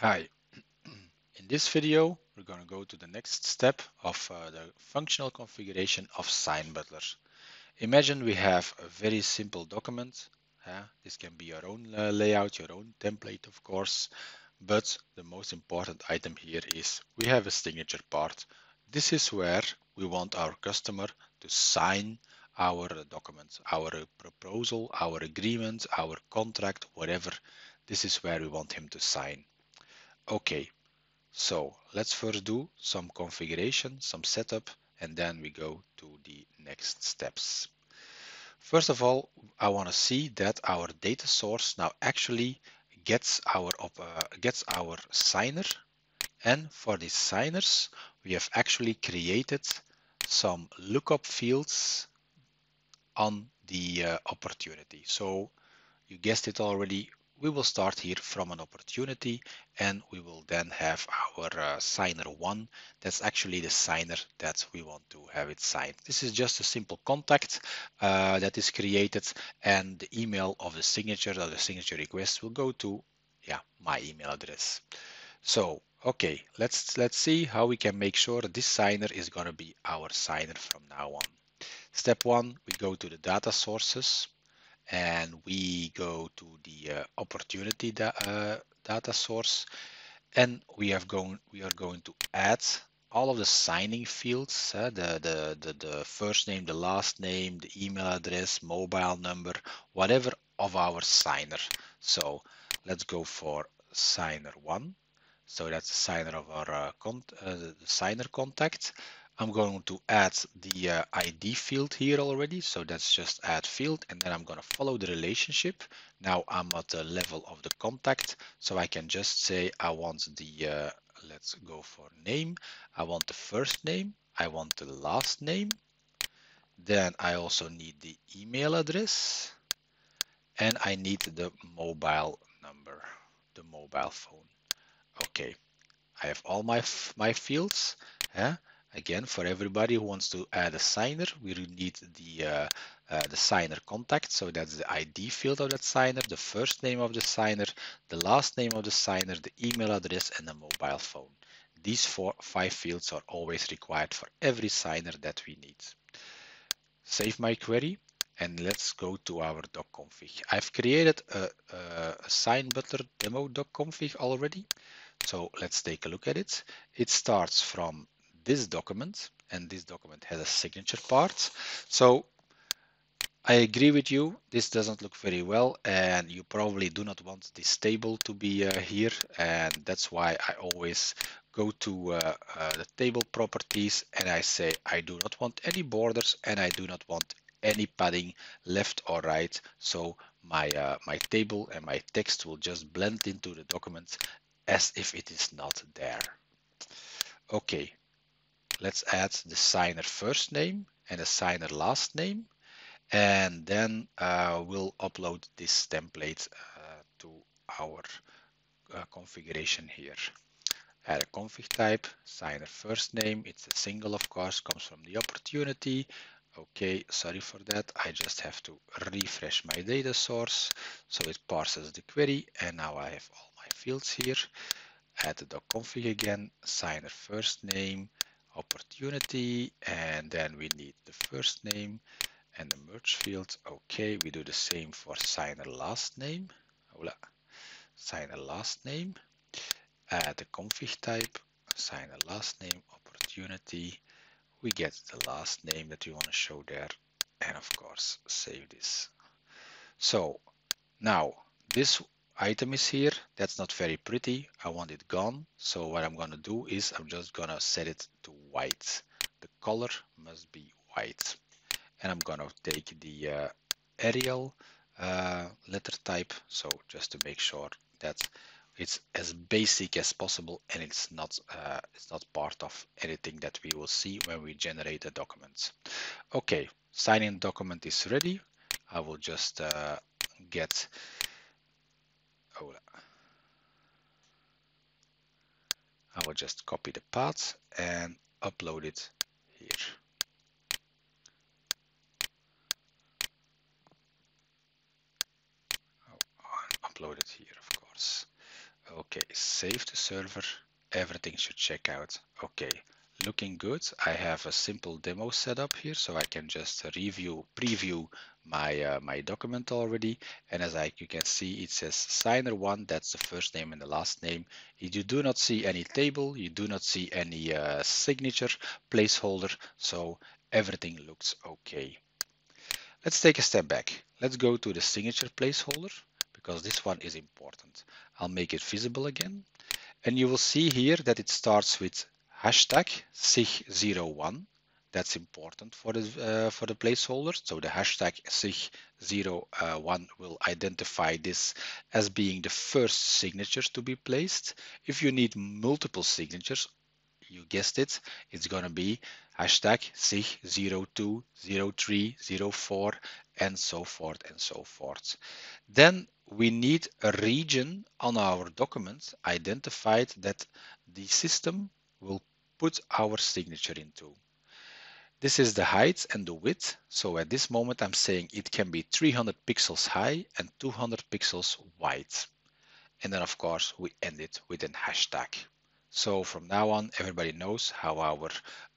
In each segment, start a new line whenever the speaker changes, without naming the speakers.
Hi. In this video, we're going to go to the next step of uh, the functional configuration of Sign Butler. Imagine we have a very simple document. Uh, this can be your own uh, layout, your own template, of course. But the most important item here is we have a signature part. This is where we want our customer to sign our document, our proposal, our agreement, our contract, whatever. This is where we want him to sign. Okay, so let's first do some configuration, some setup, and then we go to the next steps. First of all, I want to see that our data source now actually gets our uh, gets our signer. And for these signers, we have actually created some lookup fields on the uh, opportunity. So you guessed it already, we will start here from an opportunity and we will then have our uh, signer one. That's actually the signer that we want to have it signed. This is just a simple contact uh, that is created and the email of the signature or the signature request will go to yeah, my email address. So, okay, let's let's see how we can make sure this signer is going to be our signer from now on. Step one, we go to the data sources and we go to the uh, opportunity da uh, data source. And we have going we are going to add all of the signing fields uh, the, the the the first name the last name the email address mobile number whatever of our signer. So let's go for signer one. So that's the signer of our uh, uh, the signer contact I'm going to add the uh, ID field here already. So that's just add field. And then I'm going to follow the relationship. Now I'm at the level of the contact. So I can just say I want the, uh, let's go for name. I want the first name. I want the last name. Then I also need the email address. And I need the mobile number, the mobile phone. Okay, I have all my, my fields. Yeah? Again, for everybody who wants to add a signer, we need the uh, uh, the signer contact. So that's the ID field of that signer, the first name of the signer, the last name of the signer, the email address, and the mobile phone. These four, five fields are always required for every signer that we need. Save my query and let's go to our doc.config. I've created a, a, sign butler demo doc.config already. So let's take a look at it. It starts from this document and this document has a signature part. So I agree with you. This doesn't look very well and you probably do not want this table to be uh, here. And that's why I always go to uh, uh, the table properties and I say I do not want any borders and I do not want any padding left or right. So my, uh, my table and my text will just blend into the document as if it is not there. Okay, let's add the signer first name and the signer last name. And then uh, we'll upload this template uh, to our uh, configuration here. Add a config type, signer first name. It's a single, of course, comes from the opportunity. Okay, sorry for that. I just have to refresh my data source. So it parses the query and now I have all my fields here. Add the config again, signer first name, opportunity and then we need the first name and the merge field okay we do the same for signer last name. Hola. signer last name. Add the config type. Signer last name opportunity. We get the last name that we want to show there and of course save this. So now this item is here. That's not very pretty. I want it gone. So what I'm going to do is I'm just going to set it to white. The color must be white. And I'm going to take the uh, Arial uh, letter type. So just to make sure that it's as basic as possible and it's not uh, it's not part of anything that we will see when we generate the document. Okay, signing document is ready. I will just uh, get I will just copy the path and upload it here. Oh, upload it here, of course. Okay, save the server. Everything should check out. Okay, looking good. I have a simple demo set up here, so I can just review, preview my uh, my document already. And as I, you can see, it says signer one. That's the first name and the last name. You do not see any table. You do not see any uh, signature placeholder. So everything looks okay. Let's take a step back. Let's go to the signature placeholder because this one is important. I'll make it visible again. And you will see here that it starts with hashtag SIG01. That's important for the, uh, for the placeholder. So the hashtag SIG01 will identify this as being the first signature to be placed. If you need multiple signatures, you guessed it, it's going to be hashtag SIG02, 03, 04, and so forth and so forth. Then we need a region on our document identified that the system will put our signature into. This is the height and the width. So at this moment, I'm saying it can be 300 pixels high and 200 pixels wide. And then of course, we end it with an hashtag. So from now on, everybody knows how our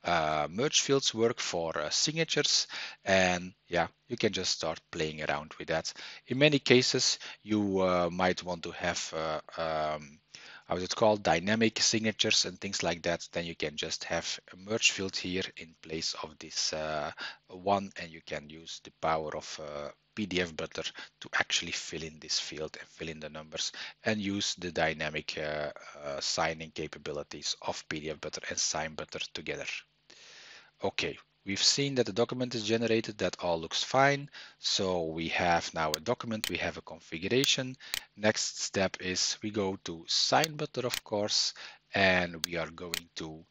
uh, merge fields work for uh, signatures. And yeah, you can just start playing around with that. In many cases, you uh, might want to have uh, um, how is it called? Dynamic signatures and things like that. Then you can just have a merge field here in place of this uh, one and you can use the power of uh, PDF Butler to actually fill in this field and fill in the numbers and use the dynamic uh, uh signing capabilities of PDF Butler and Sign Butler together. Okay, We've seen that the document is generated, that all looks fine. So we have now a document, we have a configuration. Next step is we go to sign butler, of course, and we are going to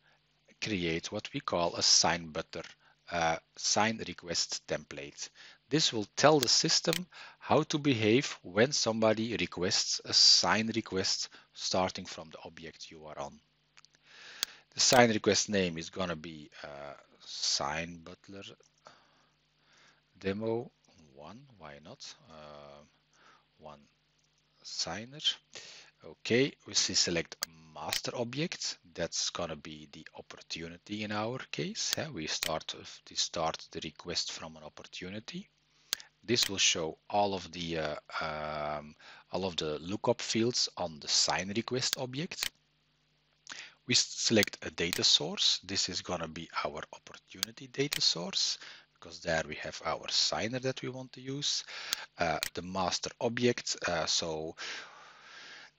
create what we call a sign butler uh, sign request template. This will tell the system how to behave when somebody requests a sign request starting from the object you are on. The sign request name is going to be uh, sign butler demo one. Why not? Uh, one signer. Okay we see select master object. That's gonna be the opportunity in our case. Yeah, we start to start the request from an opportunity. This will show all of the uh, um, all of the lookup fields on the sign request object we select a data source. This is going to be our opportunity data source because there we have our signer that we want to use, uh, the master object. Uh, so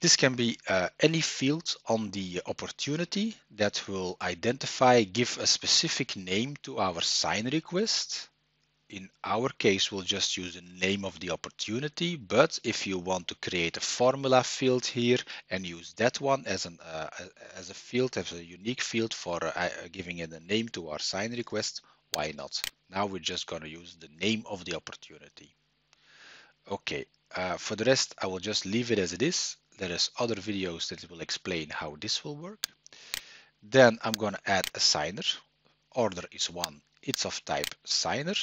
this can be uh, any field on the opportunity that will identify, give a specific name to our sign request in our case, we'll just use the name of the opportunity. But if you want to create a formula field here and use that one as an uh, as a field, as a unique field for uh, giving it a name to our sign request, why not? Now we're just going to use the name of the opportunity. Okay, uh, for the rest, I will just leave it as it is. There is other videos that will explain how this will work. Then I'm going to add a signer. Order is one. It's of type signer.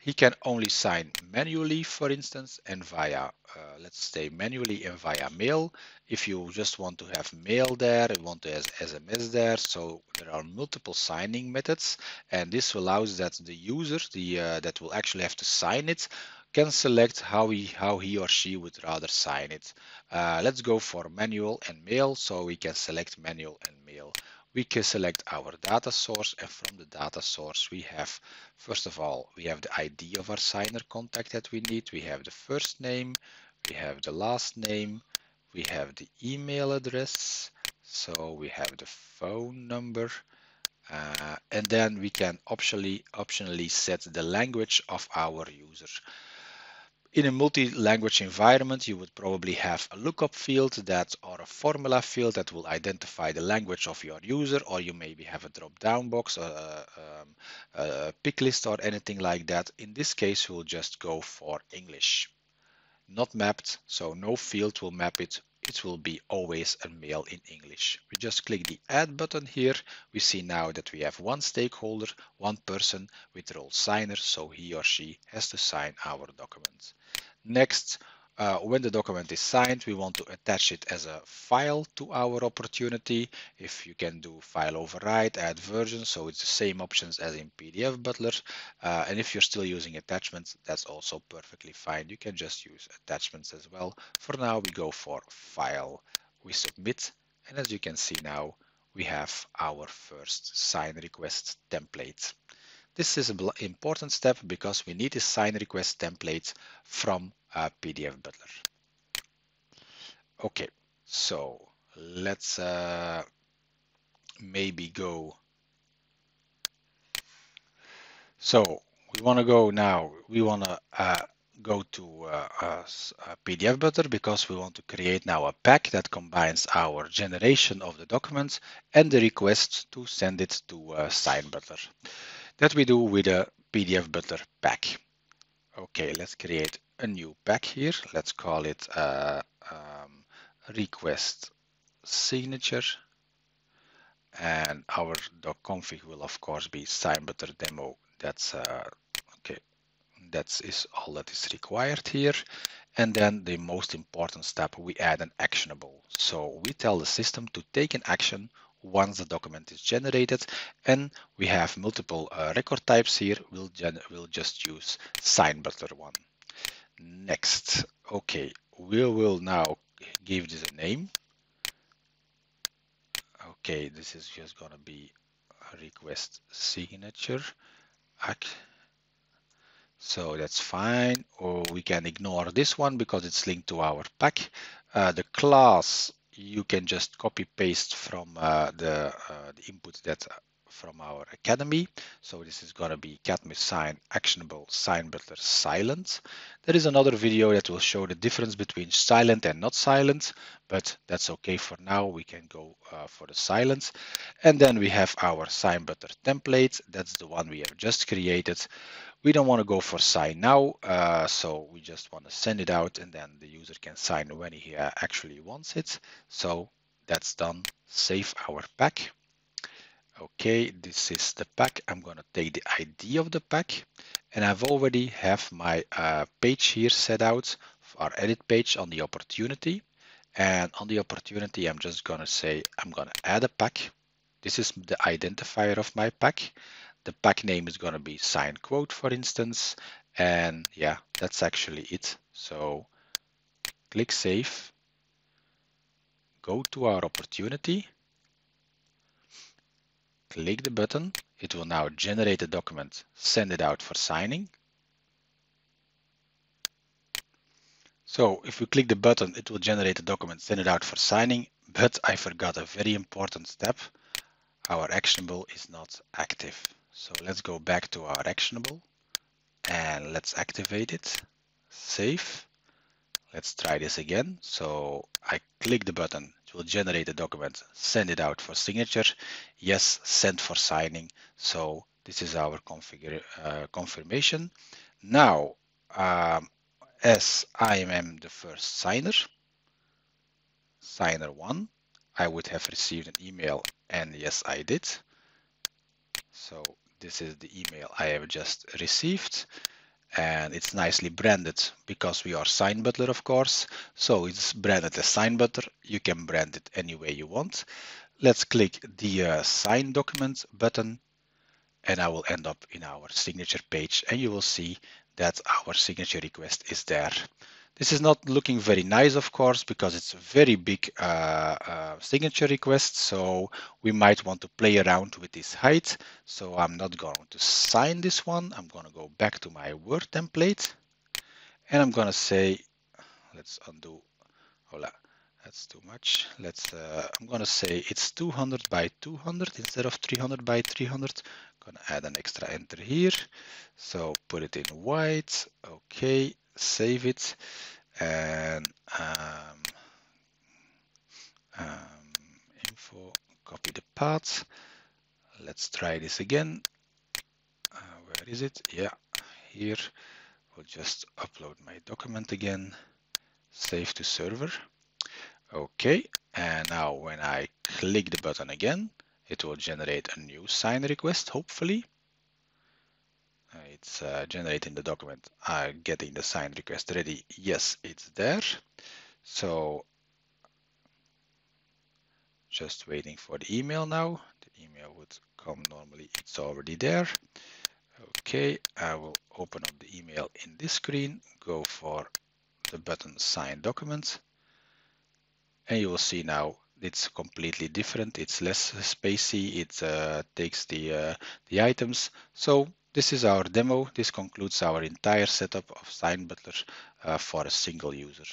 He can only sign manually, for instance, and via, uh, let's say manually and via mail. If you just want to have mail there, you want to have SMS there. So there are multiple signing methods, and this allows that the user, the uh, that will actually have to sign it, can select how he how he or she would rather sign it. Uh, let's go for manual and mail, so we can select manual and mail we can select our data source and from the data source we have first of all we have the ID of our signer contact that we need. We have the first name we have the last name we have the email address so we have the phone number uh, and then we can optionally optionally set the language of our user in a multi-language environment, you would probably have a lookup field that or a formula field that will identify the language of your user, or you maybe have a drop-down box, or a, um, a pick list, or anything like that. In this case, we'll just go for English. Not mapped, so no field will map it it will be always a mail in English. We just click the add button here. We see now that we have one stakeholder, one person with role signer, so he or she has to sign our document. Next, uh, when the document is signed, we want to attach it as a file to our opportunity. If you can do file override, add version, so it's the same options as in PDF Butler. Uh, and if you're still using attachments, that's also perfectly fine. You can just use attachments as well. For now, we go for file. We submit, and as you can see now, we have our first sign request template. This is an important step because we need a sign request template from uh, PDF Butler. Okay, so let's uh, maybe go. So we want to go now. We want to uh, go to uh, uh, PDF Butler because we want to create now a pack that combines our generation of the documents and the request to send it to uh, Sign Butler. That we do with a PDF Butler pack. Okay, let's create a new pack here. Let's call it uh, um, request signature. And our doc config will of course be sign butler demo. That's uh, okay. That is all that is required here. And then the most important step, we add an actionable. So we tell the system to take an action once the document is generated and we have multiple uh, record types here we'll, we'll just use sign butler one. Next okay we will now give this a name. Okay this is just gonna be a request signature. So that's fine or we can ignore this one because it's linked to our pack. Uh, the class you can just copy paste from uh, the, uh, the input that from our academy. So this is going to be Cadmus sign actionable sign butler silent. There is another video that will show the difference between silent and not silent, but that's okay for now. We can go uh, for the silence. And then we have our sign butler template. That's the one we have just created. We don't want to go for sign now, uh, so we just want to send it out and then the user can sign when he uh, actually wants it. So that's done. Save our pack. Okay, this is the pack. I'm going to take the ID of the pack and I've already have my uh, page here set out, for our edit page on the opportunity. And on the opportunity, I'm just going to say, I'm going to add a pack. This is the identifier of my pack. The pack name is going to be sign quote, for instance. And yeah, that's actually it. So click save, go to our opportunity, click the button. It will now generate a document, send it out for signing. So if we click the button, it will generate a document, send it out for signing, but I forgot a very important step. Our actionable is not active. So let's go back to our actionable and let's activate it. Save. Let's try this again. So I click the button, will generate the document, send it out for signature. Yes, send for signing. So this is our configure, uh, confirmation. Now, um, as I am the first signer, signer one, I would have received an email and yes, I did. So this is the email I have just received and it's nicely branded because we are sign butler of course. So it's branded as sign butler. You can brand it any way you want. Let's click the uh, sign document button and I will end up in our signature page and you will see that our signature request is there this is not looking very nice, of course, because it's a very big uh, uh, signature request. So we might want to play around with this height. So I'm not going to sign this one. I'm going to go back to my Word template. And I'm going to say, let's undo. Hola, that's too much. Let's. Uh, I'm going to say it's 200 by 200 instead of 300 by 300. I'm going to add an extra enter here. So put it in white. Okay save it and um, um, info, copy the path. Let's try this again. Uh, where is it? Yeah, here. We'll just upload my document again, save to server. Okay, and now when I click the button again, it will generate a new sign request, hopefully. It it's uh, generating the document, uh, getting the sign request ready. Yes, it's there. So just waiting for the email now. The email would come normally, it's already there. Okay, I will open up the email in this screen, go for the button sign documents, and you will see now it's completely different. It's less spacey. It uh, takes the uh, the items. So this is our demo. This concludes our entire setup of Sign Butler uh, for a single user.